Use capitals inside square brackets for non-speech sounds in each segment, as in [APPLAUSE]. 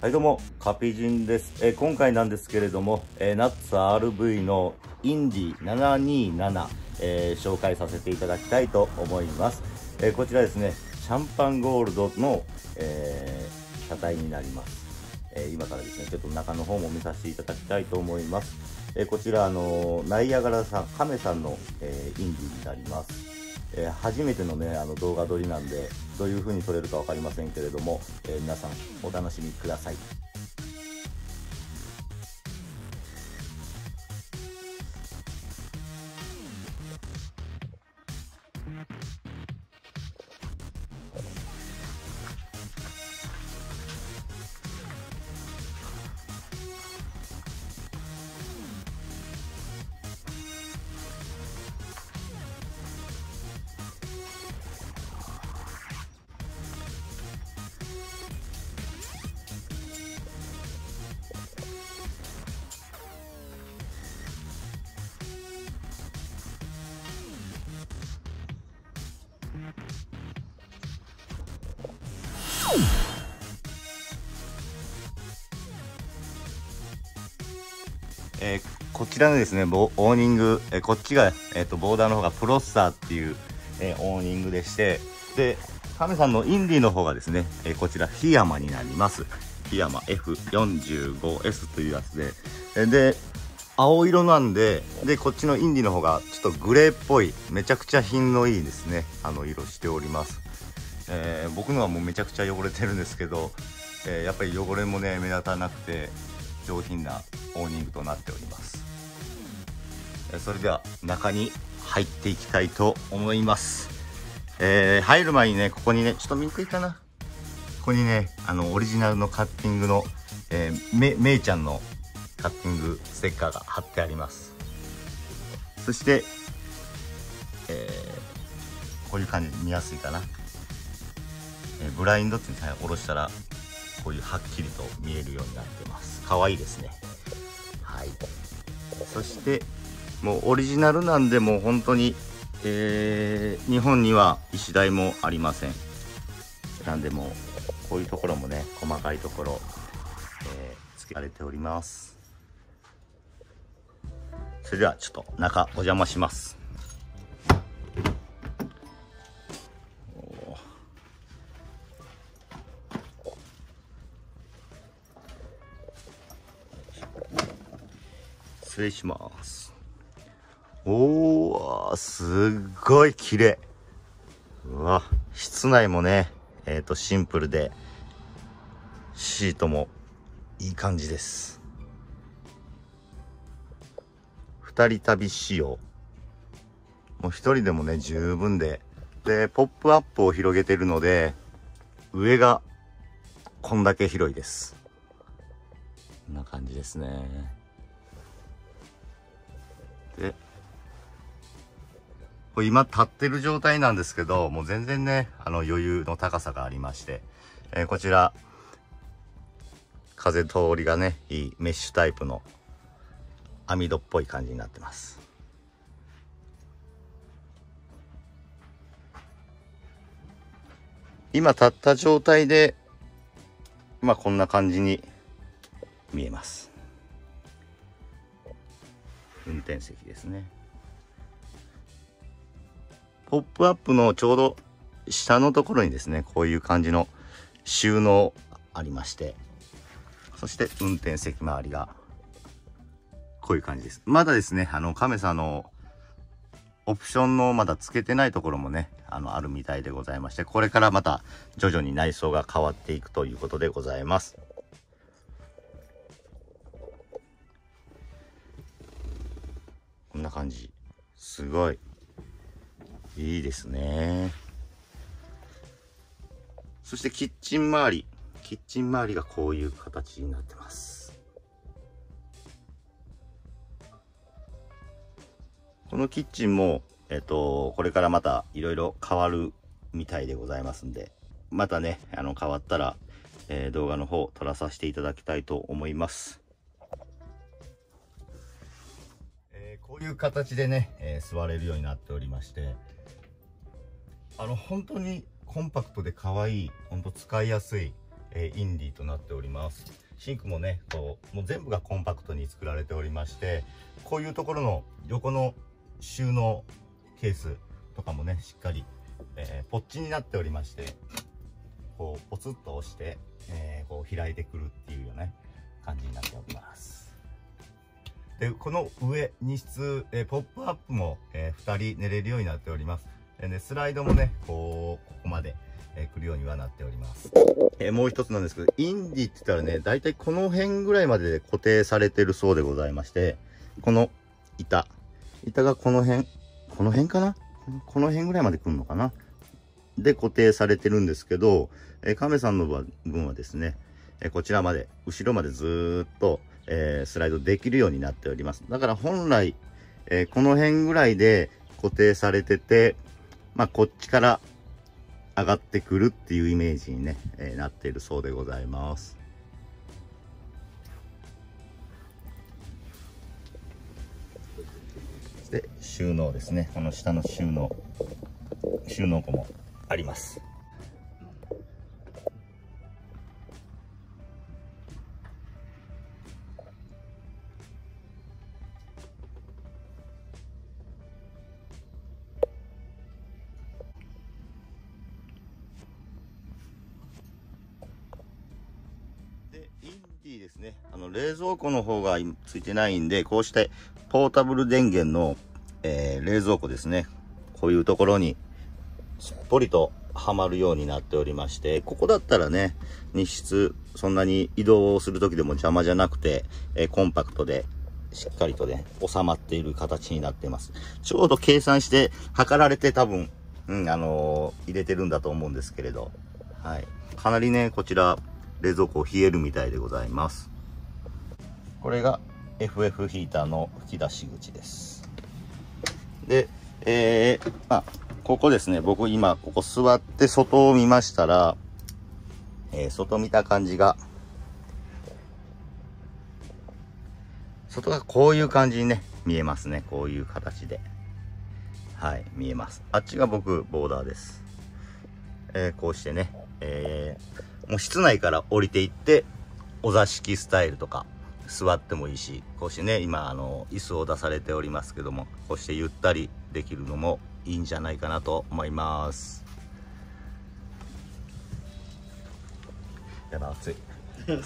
はいどうも、カピジンです。えー今回なんですけれども、えーナッツ RV のインディ727、えー紹介させていただきたいと思います。えこちらですね、シャンパンゴールドの、え車体になります。え今からですね、ちょっと中の方も見させていただきたいと思います。えこちら、あのナイアガラさん、カメさんの、えインディになります。えー初めてのねあの動画撮りなんでどういう風に撮れるか分かりませんけれども、えー皆さんお楽しみください。えーこちらのですねボオーニング、えーこっちが、えー、とボーダーの方がプロッサーっていう、えーオーニングでしてでカメさんのインディの方がですね、えこちらフィヤマになります。フィヤマ F45S というやつで。えで青色なんででこっちのインディの方がちょっとグレーっぽいめちゃくちゃ品のいいですねあの色しております、えー僕のはもうめちゃくちゃ汚れてるんですけど、えーやっぱり汚れもね目立たなくて上品なオーニングとなっております。それでは中に入っていきたいと思います、え入る前にねここにねちょっと見にくいかな。ここにねあのオリジナルのカッティングの、えめめいちゃんのカッティングステッカーが貼ってあります。そして、えーこういう感じ見やすいかな、えブラインドっていうんですかね下ろしたらこういうはっきりと見えるようになってます。可愛いですね。はい。そしてもうオリジナルなんでもう本当に、えー日本には石台もありません。なんでもこういうところもね細かいところ、えー、付けられております。それではちょっと中お邪魔します。失礼します。おーすっごい綺麗。うわ室内もねえっ、とシンプルでシートもいい感じです。二人旅仕様もう一人でもね十分で。でポップアップを広げてるので上がこんだけ広いです。こんな感じですね。でこれ今立ってる状態なんですけどもう全然ねあの余裕の高さがありまして、えーこちら風通りがねいいメッシュタイプの網戸っぽい感じになってます。今立った状態でまあこんな感じに見えます。運転席ですね。ポップアップのちょうど下のところにですねこういう感じの収納ありましてそして運転席周りがこういう感じです。まだですねあのカメさんのオプションのまだつけてないところもねあのあるみたいでございましてこれからまた徐々に内装が変わっていくということでございます。な感じ。すごい。いいですね。そしてキッチン周り。キッチン周りがこういう形になってます。このキッチンもえっとこれからまたいろいろ変わるみたいでございますんで。またねあの変わったら、えー動画の方撮らさせていただきたいと思います。ういう形でね、えー座れるようになっておりましてあの本当にコンパクトで可愛い本当使いやすい、えー、インディとなっております。シンクもねこうもう全部がコンパクトに作られておりましてこういうところの横の収納ケースとかもねしっかり、えー、ポッチになっておりましてこうポツッと押して、えー、こう開いてくるっていうよね感じになっております。でこの上2室、えー、ポップアップも、えー、2人寝れるようになっております。でスライドもねこうここまで、え来るようにはなっております、えもう一つなんですけどインディって言ったらねだいたいこの辺ぐらいまでで固定されてるそうでございましてこの板。板がこの辺。この辺かな？この辺ぐらいまで来るのかな？で固定されてるんですけど、えー、亀さんの分はですね、え、こちらまで、後ろまでずっと、えー、スライドできるようになっております。だから本来、えこの辺ぐらいで固定されてて、まあ、こっちから上がってくるっていうイメージにね、えなっているそうでございます。で収納ですねこの下の収納収納庫もあります。インディですねあの冷蔵庫の方がついてないんでこうしてポータブル電源の、えー、冷蔵庫ですねこういうところにすっぽりとはまるようになっておりまして、ここだったらね、日室、そんなに移動をする時でも邪魔じゃなくて、えー、コンパクトで、しっかりとね、収まっている形になっています。ちょうど計算して、測られて多分、うん、あのー、入れてるんだと思うんですけれど、はい。かなりね、こちら、冷蔵庫冷えるみたいでございます。これが FF ヒーターの吹き出し口です。で、えー、まあ、ここですね、僕今ここ座って外を見ましたら、えー、外見た感じが、外がこういう感じにね、見えますね。こういう形で。はい、見えます。あっちが僕、ボーダーです。えー、こうしてね、えー、もう室内から降りていって、お座敷スタイルとか、座ってもいいし、こうしてね、今、あの、椅子を出されておりますけども、こうしてゆったりできるのもいいんじゃないかなと思います。やば暑い。[LAUGHS]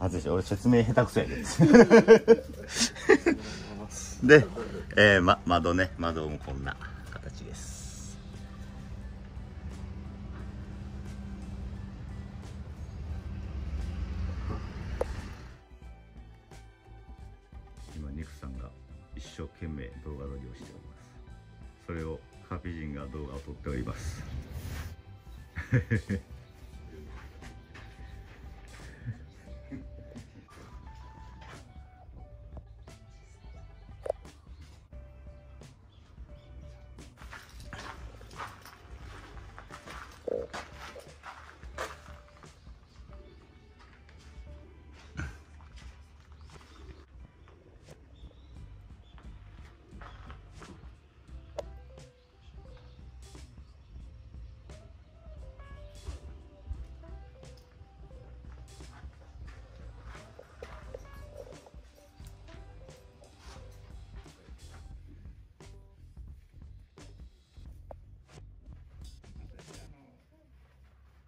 暑いし俺説明下手くそやで。[LAUGHS] で、えー、ま、窓ね窓もこんなフフフ。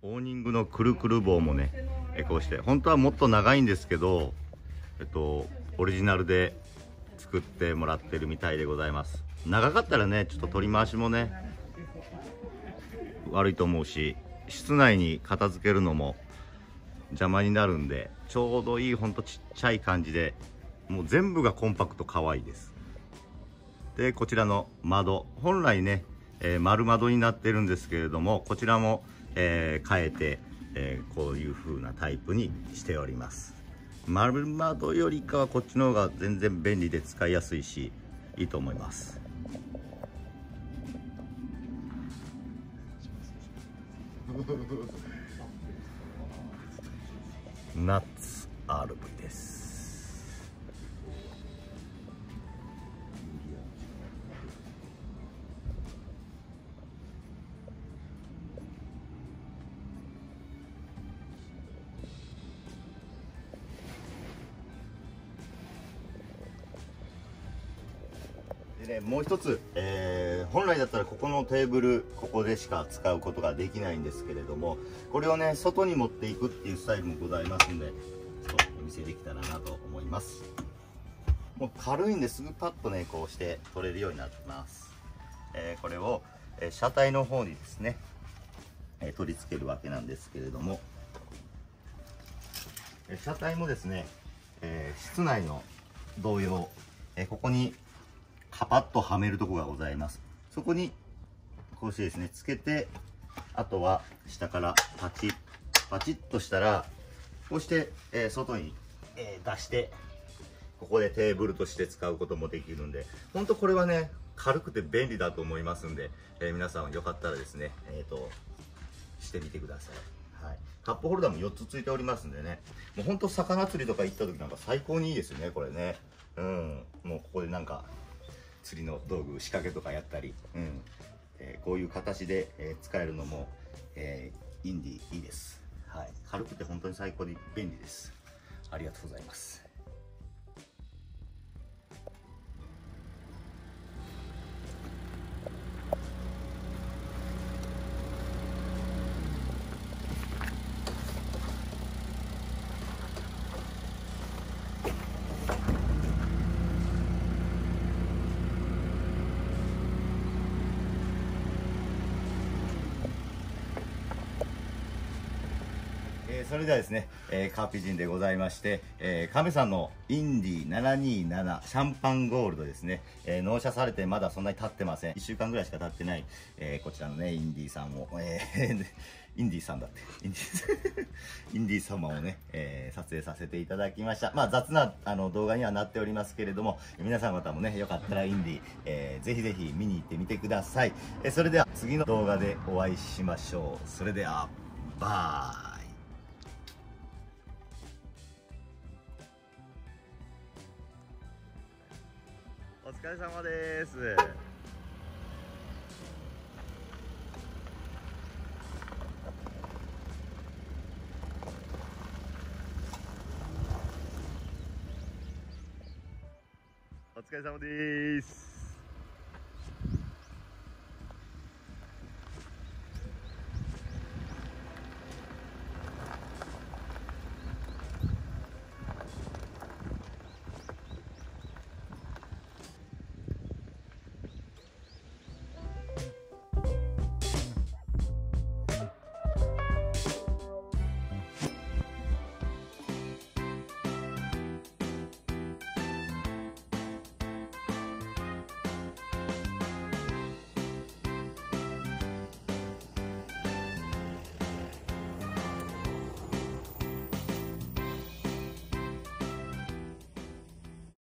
オーニングのくるくる棒もねこうして本当はもっと長いんですけどえっとオリジナルで作ってもらってるみたいでございます。長かったらねちょっと取り回しもね悪いと思うし室内に片付けるのも邪魔になるんでちょうどいいほんとちっちゃい感じでもう全部がコンパクト可愛いです。でこちらの窓。本来ね、えー、丸窓になってるんですけれどもこちらもえー、変えて、えー、こういう風なタイプにしております。丸窓よりかはこっちの方が全然便利で使いやすいしいいと思います。ナッツアルブ。すね、もう一つ、えー、本来だったらここのテーブルここでしか使うことができないんですけれどもこれをね外に持っていくっていうスタイルもございますんでちょっとお見せできたらなと思います。もう軽いんですぐパッとねこうして取れるようになってます、えー、これを、え、車体の方にですね、え取り付けるわけなんですけれども、え車体もですね、え室内の同様、えここにカパッとはめるとこがございます。そこにこうしてですねつけてあとは下からパチッパチッとしたらこうして、えー、外に、えー、出してここでテーブルとして使うこともできるんで本当これはね軽くて便利だと思いますんで、えー、皆さんよかったらですねえっ、としてみてください、はい、カップホルダーも4つついておりますんでね。もうほんと魚釣りとか行った時なんか最高にいいですよねこれね。うん。もうここでなんか釣りの道具仕掛けとかやったり、うん。えー、こういう形で、えー、使えるのも、えー、インディいいです、はい、軽くて本当に最高に便利です。ありがとうございます。それではですね、えー、カーピジンでございまして、えー、亀さんのインディ727シャンパンゴールドですね、えー、納車されてまだそんなに経ってません。1週間ぐらいしか経ってない、えー、こちらのね、インディさんを、えー、[LAUGHS] インディさんだって、インディ [LAUGHS] インディ様をね、えー、撮影させていただきました。まあ雑なあの動画にはなっておりますけれども、皆さん方もね、よかったらインディ、えー、ぜひぜひ見に行ってみてください。えー、それでは次の動画でお会いしましょう。それでは、バイ。疲れ様です。お疲れ様です。